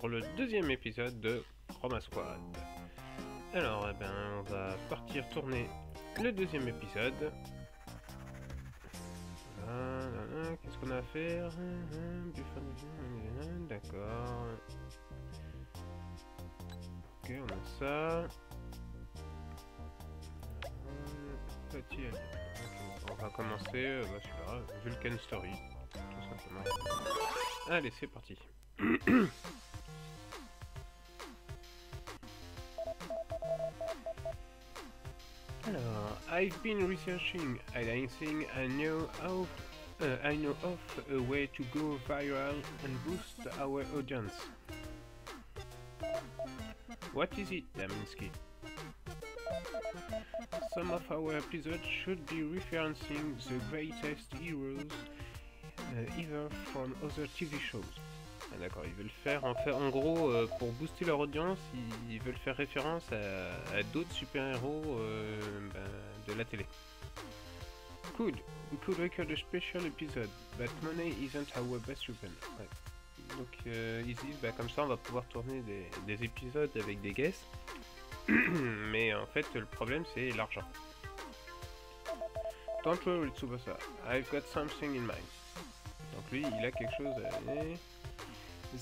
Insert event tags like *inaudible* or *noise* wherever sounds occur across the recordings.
pour le deuxième épisode de Chroma Squad. Alors, eh ben, on va partir tourner le deuxième épisode. Qu'est-ce qu'on a à faire? D'accord. Ok, on a ça. On va commencer euh, bah, Vulcan Story, tout simplement. Allez, c'est parti. *clears throat* Alors, I've been researching and I think I know how uh, I know of a way to go viral and boost our audience. What is it, Daminsky? Some of our episodes should be referencing the greatest heroes uh, either from other TV shows. Ah, D'accord, ils veulent faire en, fait, en gros euh, pour booster leur audience, ils, veulent faire référence à, d'autres super-héros euh, ben, de la télé. Could we could record a special episode, but money isn't our best weapon. Donc euh, ils disent bah, comme ça on va pouvoir tourner des, des épisodes avec des guests, *clears throat* mais en fait le problème c'est l'argent. Don't worry Tsubasa, I've got something in mind. Donc lui il a quelque chose à aller.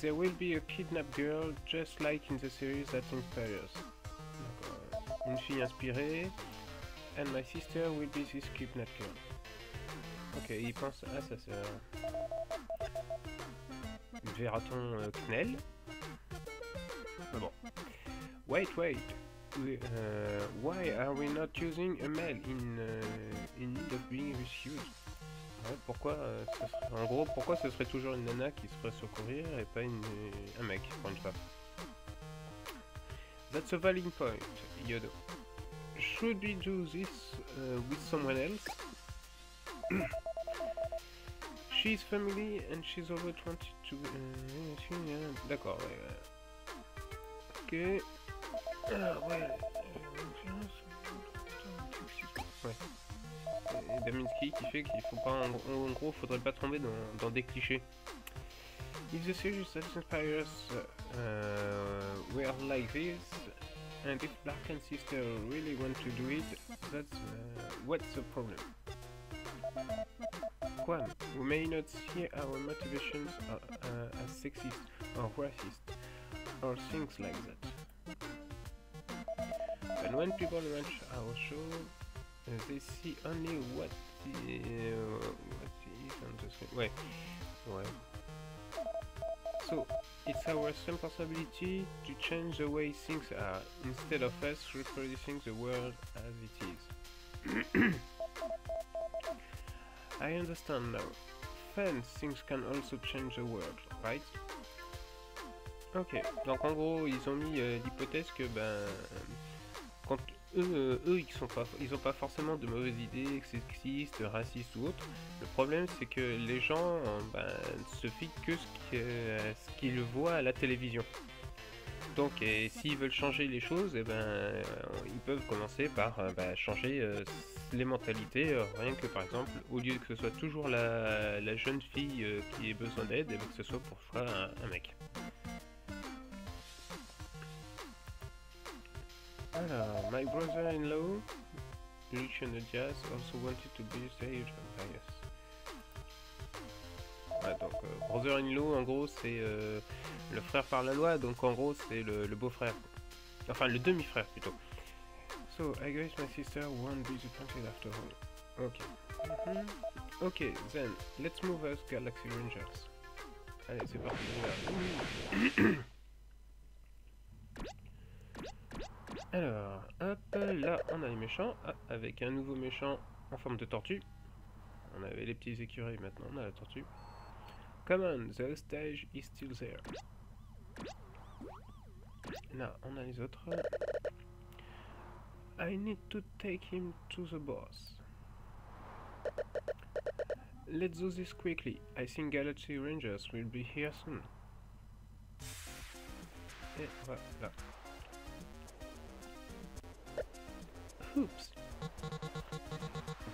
There will be a kidnapped girl just like in the series that inspires. Une fille inspirée. And my sister will be this kidnapped girl. Ok, il pense à sa sœur. Verra-t-on euh, Knell? Ah bon. Wait, wait. We- uh, why are we not using a male in, uh, in need of being rescued? Pourquoi, euh, serait- en gros, pourquoi ce serait toujours une nana qui se ferait secourir et pas une, un mec pour une fois That's a valid point, Yodo. Should we do this uh, with someone else? *clears throat* she's family and she's wanted to... Uh, she- D'accord, ouais, ouais. Ok. Ah. Daminsky qui fait qu'il faut pas, en, gros- en gros, faudrait pas tomber dans, dans des clichés. If the series inspires uh, were like this, and if Black and Sister really want to do it, that's uh, what's the problem? Quam, we may not see our motivations uh, uh, as sexist or racist or things like that. But when people watch our show, they see only what, the, what is on the screen. Ouais, ouais. So, it's our responsibility to change the way things are, instead of us reproducing the world as it is. *coughs* I understand now. Fans things can also change the world, right? Ok, donc en gros, ils ont mis euh, l'hypothèse que ben, eux, euh, eux ils sont pas, ils ont pas forcément de mauvaises idées, sexistes, racistes ou autres. Le problème, c'est que les gens ben, se fient que euh, ce qu'ils voient à la télévision. Donc, et s'ils veulent changer les choses, eh ben, euh, ils peuvent commencer par bah, changer les mentalités. rien que par exemple, au lieu que ce soit toujours la, la jeune fille qui ait besoin d'aide, eh ben, que ce soit pour un, un mec. Alors, my brother-in-law, Luciano Diaz, also wanted to be us. Ouais, donc, euh, brother-in-law, en gros, c'est euh, le frère par la loi, donc en gros, c'est le, beau-frère. Enfin, le demi-frère plutôt. So, I guess my sister won't be disappointed after all. Ok. Mhm. Ok, then, let's move as Galaxy Rangers. Allez, c'est parti. Alors, hop, là, on a les méchants. Ah, avec un nouveau méchant en forme de tortue. On avait les petits écureuils, maintenant on a la tortue. Come on, the stage is still there. Là, on a les autres. I need to take him to the boss. Let's do this quickly. I think Galaxy Rangers will be here soon. Et voilà. Oops.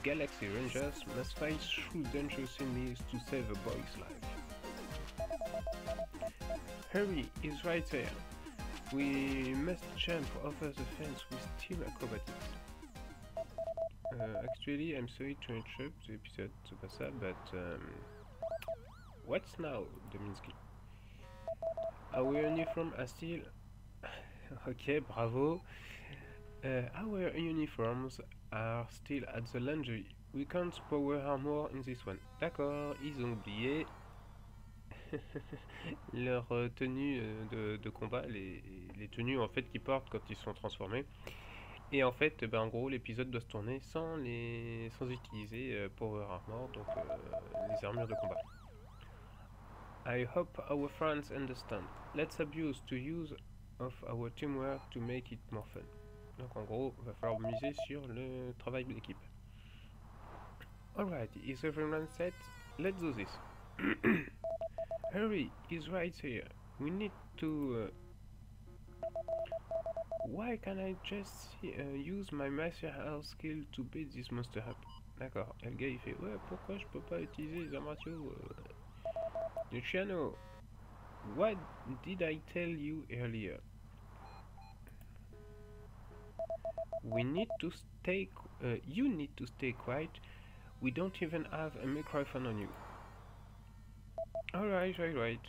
Galaxy Rangers must fight through dangerous enemies to save a boy's life. Hurry is right there. We must jump over the fence with team acrobatics. Uh, actually, I'm sorry to interrupt the episode, c'est pas ça, but um, what's now, Dominski? Are we only from still... *sighs* ok, bravo. Uh, our uniforms are still at the laundry. We can't power armor in this one. D'accord, ils ont oublié *laughs* leur euh, tenue euh, de, combat, les, les, tenues en fait qu'ils portent quand ils sont transformés. Et en fait, ben, en gros, l'épisode doit se tourner sans, les, sans utiliser euh, Power Armor, donc les armures de combat. I hope our friends understand. Let's abuse to use of our teamwork to make it more fun. Donc en gros, il va falloir miser sur le travail d'équipe. Alright, is everyone set? Let's do this. *coughs* Hurry, he's right here. We need to... Uh... Why can't I just uh, use my martial art skill to beat this monster up? D'accord. Et le gars il fait ouais pourquoi je peux pas utiliser les martiaux euh... Luciano, what did I tell you earlier? We need to stay. Uh, you need to stay quiet. We don't even have a microphone on you. Alright, right, right.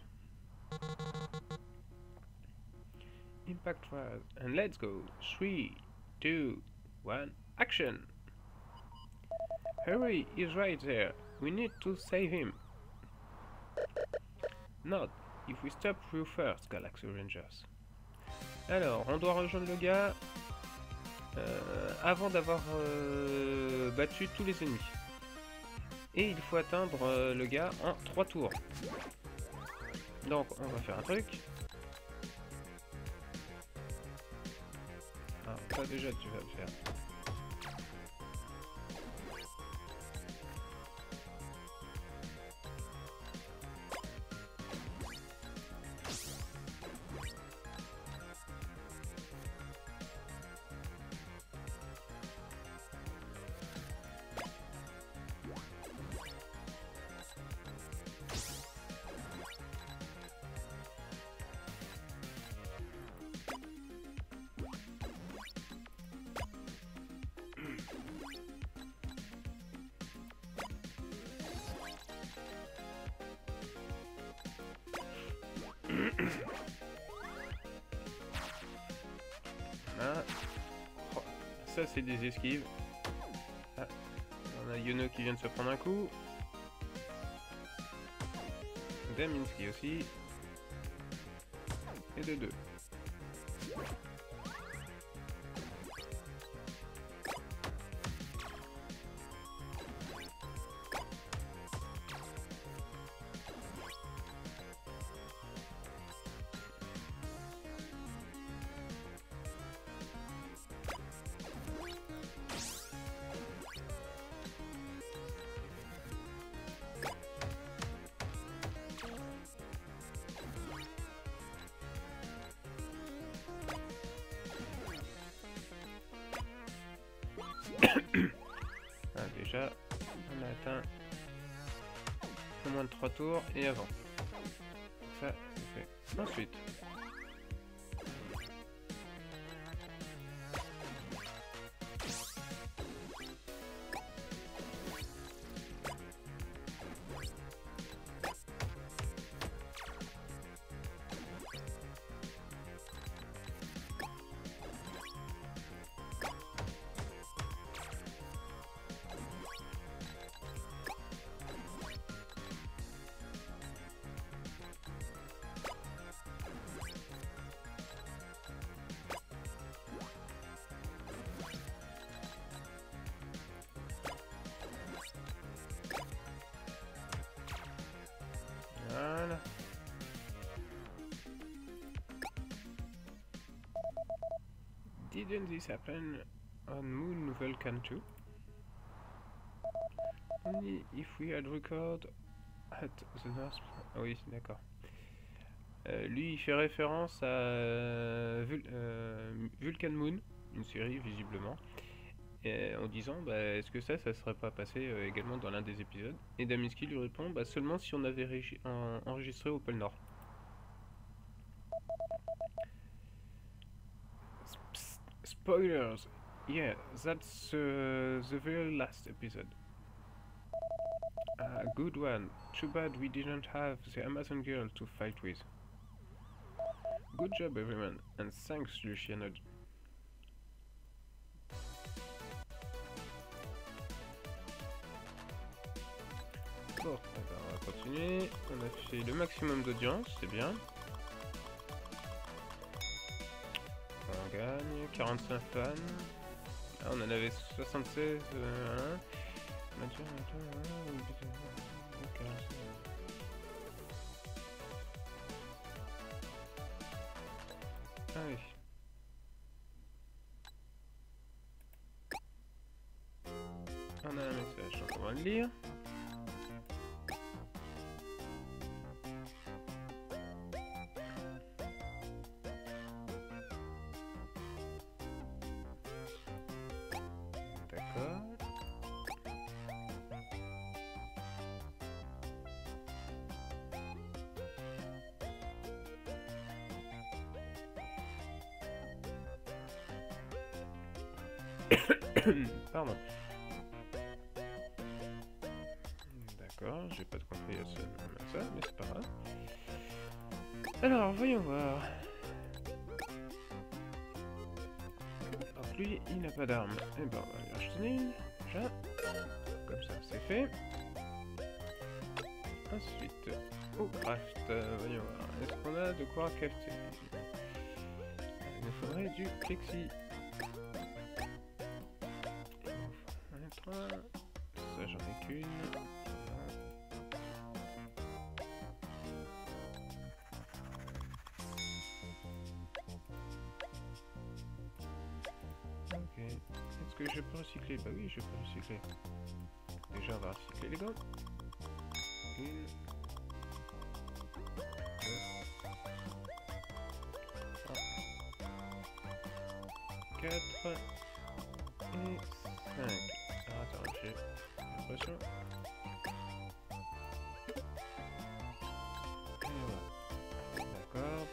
Impact fast. And let's go. Three, two, one, action! Hurry, he's right there. We need to save him. Not if we stop you first, Galaxy Rangers. Alors, on doit rejoindre le gars avant d'avoir euh, battu tous les ennemis. Et il faut atteindre euh, le gars en 3 tours. Donc on va faire un truc. Ah, ça déjà tu vas le faire. Oh, ça c'est des esquives. Ah. On a Yono qui vient de se prendre un coup. Daminski aussi. Et de deux. *coughs* ah, déjà, on a atteint au moins de 3 tours et avant. Ça, c'est fait. Ensuite. Didn't this happen on Moon Vulcan 2? Only if we had record at the North... Ah oui, d'accord. Euh, lui, il fait référence à euh, euh, Vulcan Moon, une série visiblement, et en disant bah, est-ce que ça, ça serait pas passé euh, également dans l'un des épisodes? Et Daminski lui répond bah, seulement si on avait en enregistré au pôle Nord. Spoilers! Yeah, that's uh, the very last episode. Ah, good one. Too bad we didn't have the Amazon girl to fight with. Good job everyone, and thanks Luciano. Bon, on va continuer. On a fait le maximum d'audience, c'est bien. Gagne 45 fans. Ah, on en avait 76. euh. Ah oui. On a un message, donc on va le lire. *coughs* Pardon. D'accord, j'ai pas de compris à ça, mais c'est pas grave. Alors, voyons voir. Lui, il n'a pas d'arme. Eh ben, on va lui acheter une. Comme ça, c'est fait. Ensuite, au craft. voyons voir. Est-ce qu'on a de quoi crafter Il nous faudrait du plexi. Déjà, on va recycler les gants. Une. Deux. Quatre. Et cinq. Attends, j'ai l'impression. D'accord.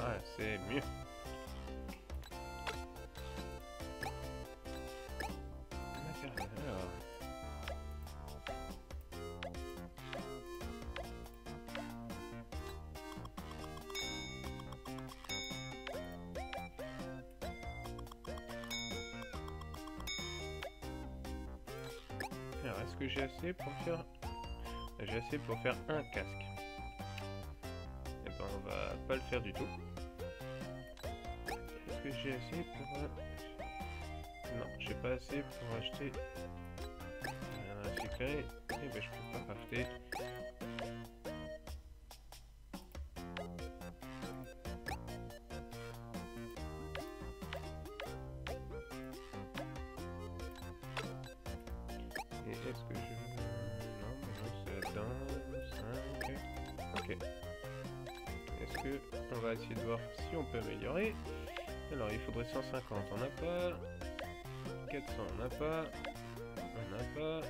Ah, c'est mieux. Est-ce que j'ai assez pour faire... J'ai assez pour faire un casque. Eh ben, on va pas le faire du tout. Est-ce que j'ai assez pour... Non, j'ai pas assez pour acheter un recycler. Eh ben, je peux pas crafter. Est-ce que... On va essayer de voir si on peut améliorer? Alors, il faudrait 150. On n'a pas. 400, on n'a pas. On n'a pas.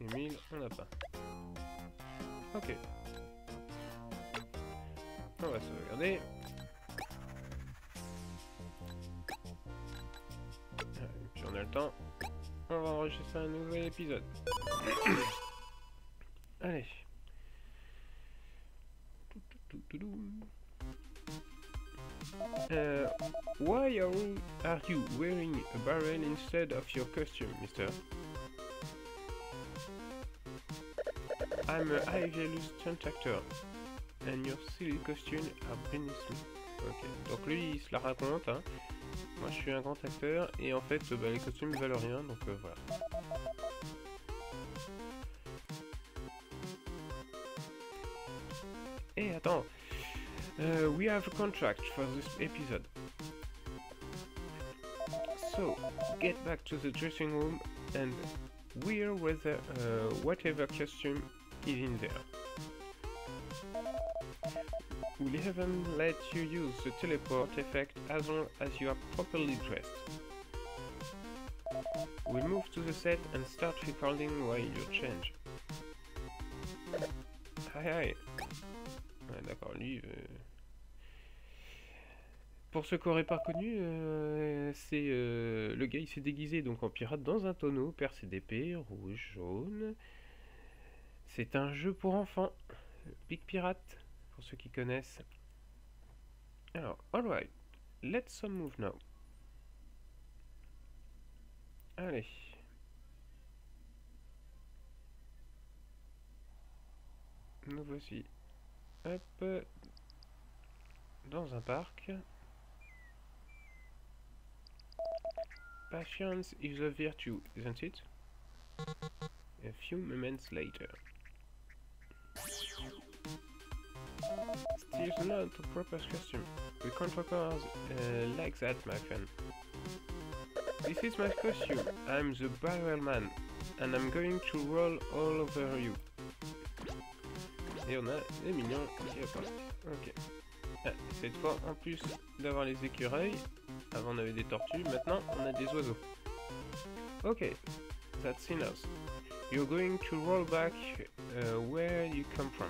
Et 1000, on n'a pas. Ok. On va sauvegarder. Et puis on a le temps. On va enregistrer un nouvel épisode. *coughs* Allez. Are, you wearing a barrel instead of your costume, mister? I'm a high-value stunt actor, and your silly costume are beneath me. Ok, donc lui il se la raconte, hein. Moi je suis un grand acteur, et en fait bah, les costumes valent rien, donc euh, voilà. Eh attends, Uh, we have a contract for this episode. So, get back to the dressing room and wear uh, whatever costume is in there. We'll even let you use the teleport effect as long as you are properly dressed. We'll move to the set and start recording while you change. Hi hi d'accord. d'accord, lui... euh, Pour ceux qui n'auraient pas connu, euh, c'est euh, le gars il s'est déguisé donc en pirate dans un tonneau, percé d'épée, rouge, jaune. C'est un jeu pour enfants, Big Pirate, pour ceux qui connaissent. Alors, alright, let's move now. Allez. Nous voici. Hop. Dans un parc. Patience is a virtue, isn't it? A few moments later. Still not a proper costume. We can't uh, like that, my friend. This is my costume. I'm the barrel man, and I'm going to roll all over you. Et on a des mignons qui apparaissent. Ok. Ah, cette fois, en plus d'avoir les écureuils, avant on avait des tortues, maintenant on a des oiseaux. Ok, that's enough. You're going to roll back uh, where you come from.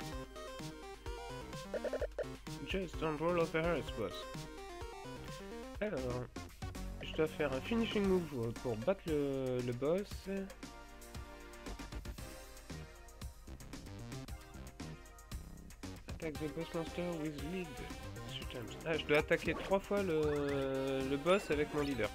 Just don't roll over us, boss. Alors, je dois faire un finishing move pour battre le, le boss. Attack the boss monster with lead. Ah, je dois attaquer trois fois le boss avec mon leader.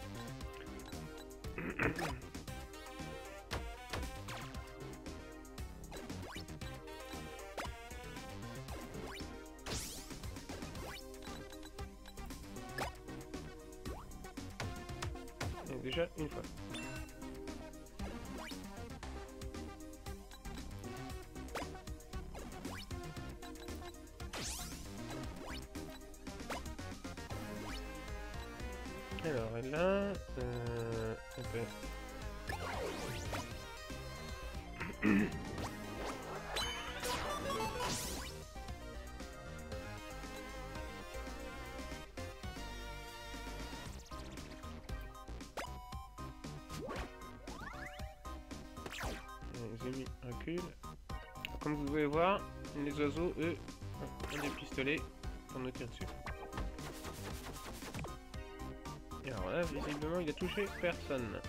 Reculent. Comme vous pouvez voir, les oiseaux, eux, ont des pistolets pour nous tirer dessus. Et alors là, visiblement, il a touché personne.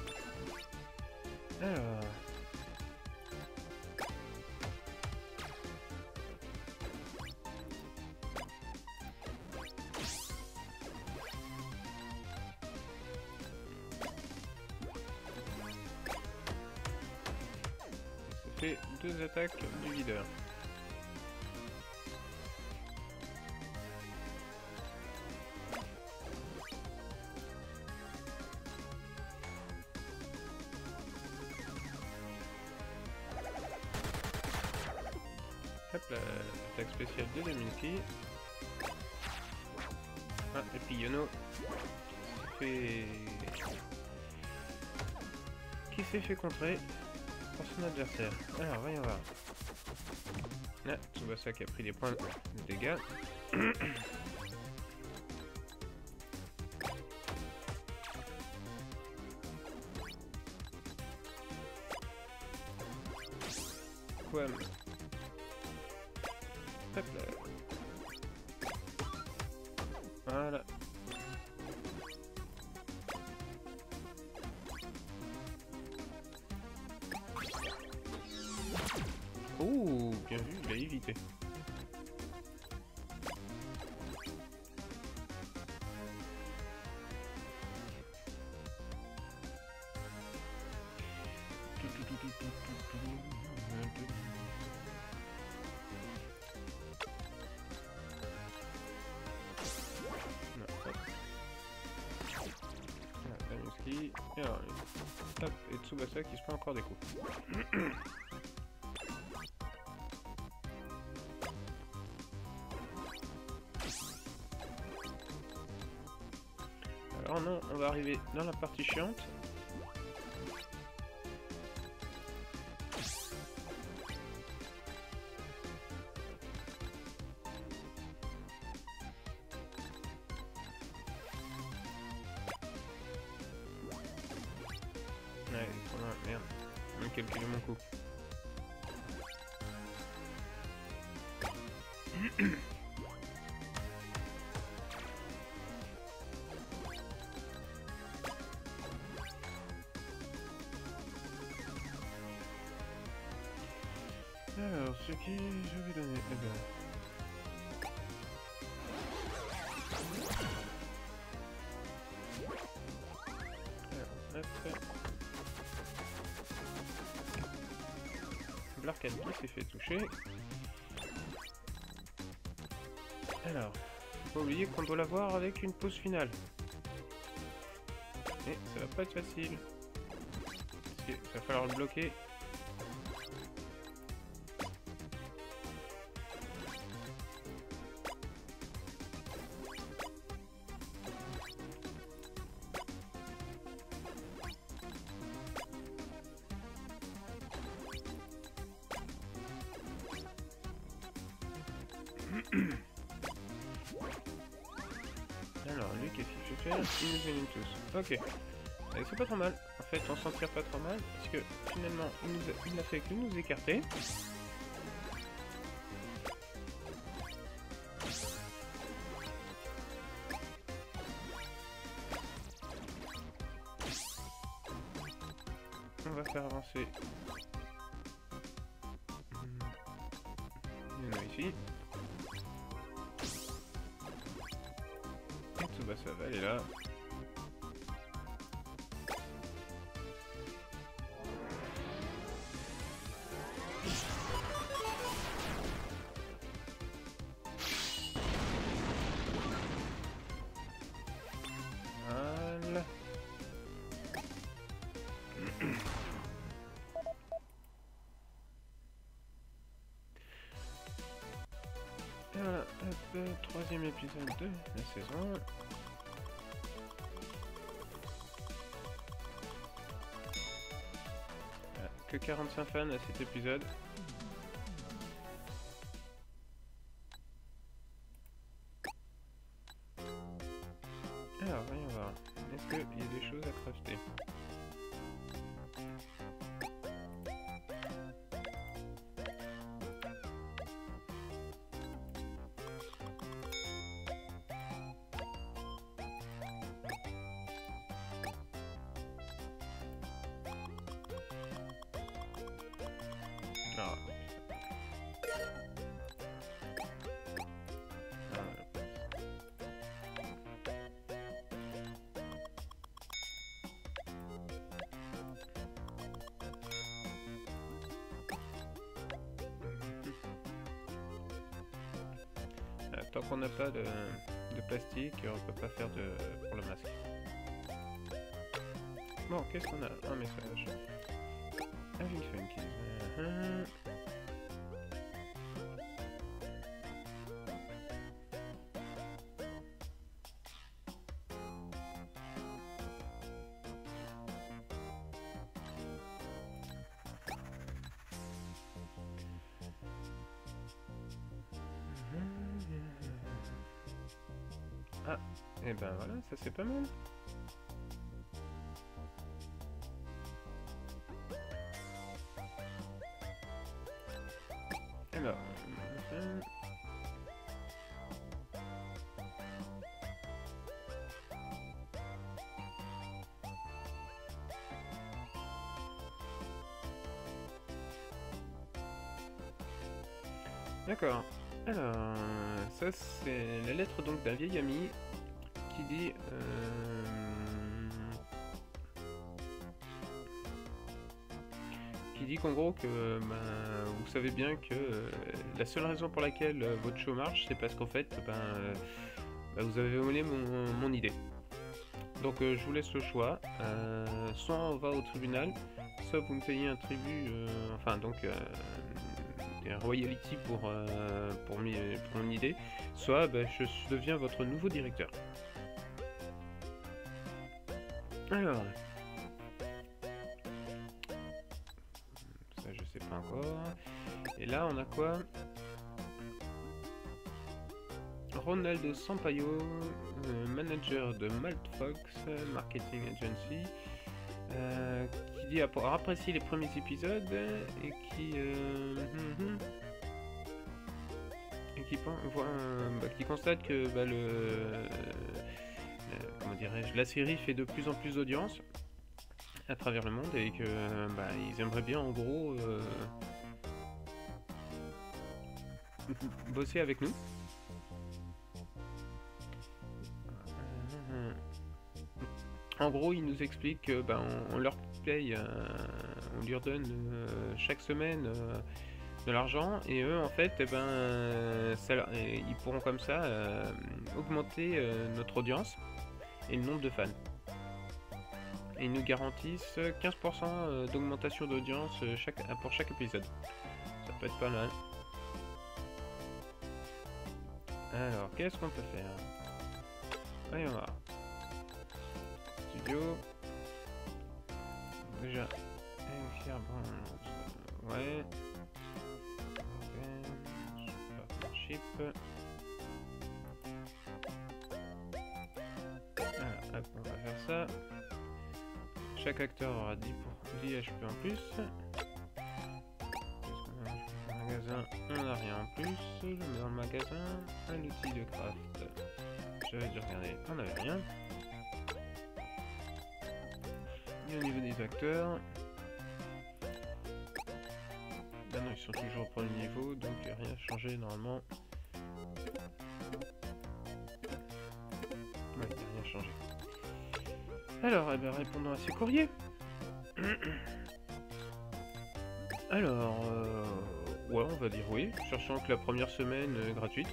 Alors... deux attaques du leader. Hop là, l'attaque spéciale de la Minky. Ah, et puis Yono fait... qui s'est fait contrer par son adversaire. Alors, voyons voir. Là, ça qui a pris les points de dégâts. *clears throat* Et et Tsubasa qui se prend encore des coups. *clears throat* Alors non, on va arriver dans la partie chiante. L'arcade qui s'est fait toucher. Alors, faut pas oublier qu'on doit l'avoir avec une pause finale. Et ça va pas être facile. Qu'il va falloir le bloquer. Parce que finalement, il, a, n'a fait que nous écarter. On va faire avancer. Il y en ici. Et Tsubasa va aller là. Troisième épisode de la saison. Voilà, que 45 fans à cet épisode. Tant qu'on n'a pas de, plastique, on peut pas faire de pour le masque. Bon, qu'est-ce qu'on a? Un message. Avec Funky. Euh, Ah, et ben voilà, ça c'est pas mal. Alors, D'accord. Alors, ça c'est la lettre donc d'un vieil ami euh, qui dit qu'en gros que ben, vous savez bien que euh, la seule raison pour laquelle euh, votre show marche c'est parce qu'en fait ben, ben, vous avez volé mon, idée. Donc je vous laisse le choix. Soit on va au tribunal, soit vous me payez un tribut, enfin donc un royalty pour, pour mon idée, soit ben, je deviens votre nouveau directeur. Alors. Ça, je sais pas encore. Et là, on a quoi? Ronaldo Sampaio, euh, manager de Maltfox Marketing Agency, euh, qui dit avoir apprécié les premiers épisodes et qui. euh, hum, hum, et qui, bah, qui constate que bah, le. Euh, comment dirais-je La série fait de plus en plus d'audience à travers le monde et que bah, ils aimeraient bien en gros euh, *laughs* bosser avec nous. En gros, il nous explique que ben, on, leur paye, euh, on leur donne euh, chaque semaine euh, de l'argent et eux, en fait, eh ben, ils pourront comme ça augmenter notre audience et le nombre de fans. Et ils nous garantissent 15% d'augmentation d'audience pour chaque épisode. Ça peut être pas mal. Alors, qu'est-ce qu'on peut faire Voyons voir. Studio. Déjà. Ouais. Voilà, on va faire ça. Chaque acteur aura 10, pour 10 HP en plus. magasin, on n'a rien en plus. Dans le magasin un outil de craft. J'avais dû regarder, on n'avait rien. Et au niveau des acteurs, non, ils sont toujours au premier niveau, donc rien changé normalement. Alors, eh ben, répondons à ces courriers. Alors, euh, ouais, on va dire oui. Cherchons que la première semaine est gratuite.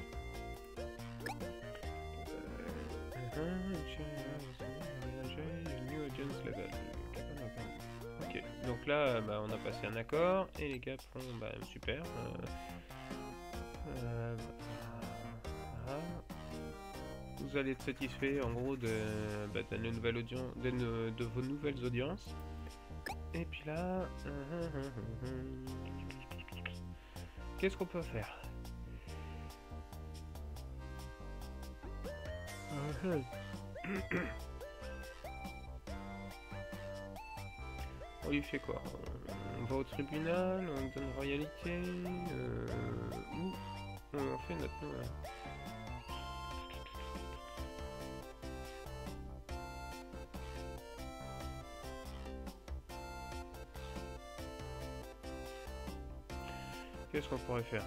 Ok, donc là, bah, on a passé un accord et les gars font bah, super. Euh, euh, vous allez être satisfait en gros de, bah, de, audience, de, vos nouvelles audiences. Et puis là, *laughs* qu'est-ce qu'on peut faire? *coughs* On lui fait quoi? On va au tribunal, on donne royalité, euh, ou on fait notre. Qu'est-ce qu'on pourrait faire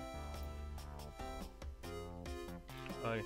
Allez.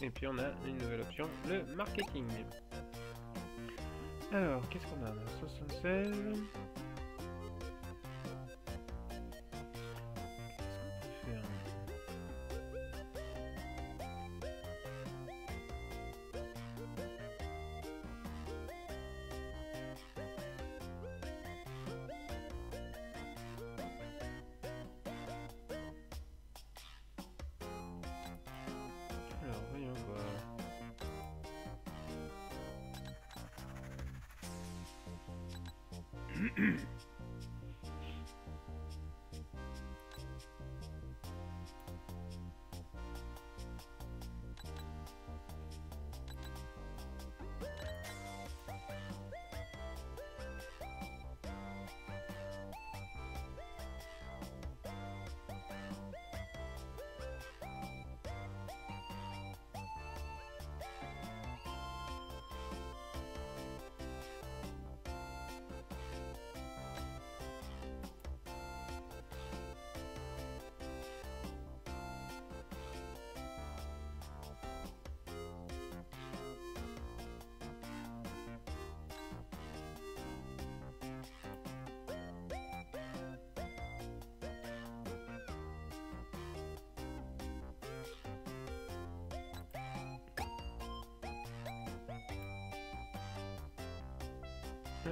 Et puis on a une nouvelle option, le marketing. Alors, qu'est-ce qu'on a? 76.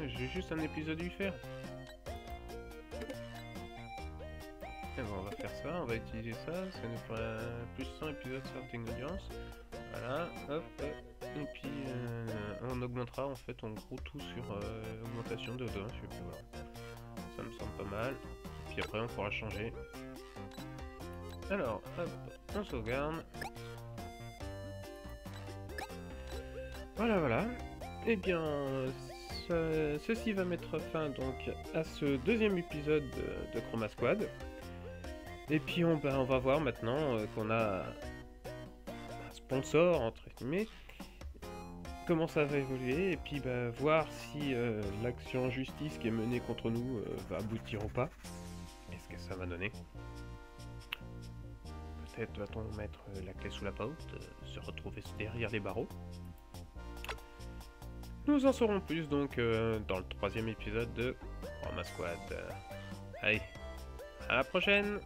J'ai juste un épisode à faire. Et bon, on va faire ça, on va utiliser ça, ça nous fera plus 100 épisodes starting audience. Voilà, hop, et puis euh, on augmentera en fait en gros tout sur euh, augmentation de 2. Ça me semble pas mal. Puis après on pourra changer. Alors, hop, on sauvegarde. Voilà, voilà. Eh bien, ceci va mettre fin donc à ce deuxième épisode de, Chroma Squad. Et puis on, on va voir maintenant euh, qu'on a un sponsor, entre guillemets, comment ça va évoluer, et puis bah, voir si euh, l'action en justice qui est menée contre nous euh, va aboutir ou pas. Qu'est-ce que ça va donner Peut-être va-t-on mettre la clé sous la porte, se retrouver derrière les barreaux. Nous en saurons plus donc euh, dans le troisième épisode de Roma Squad. allez, à la prochaine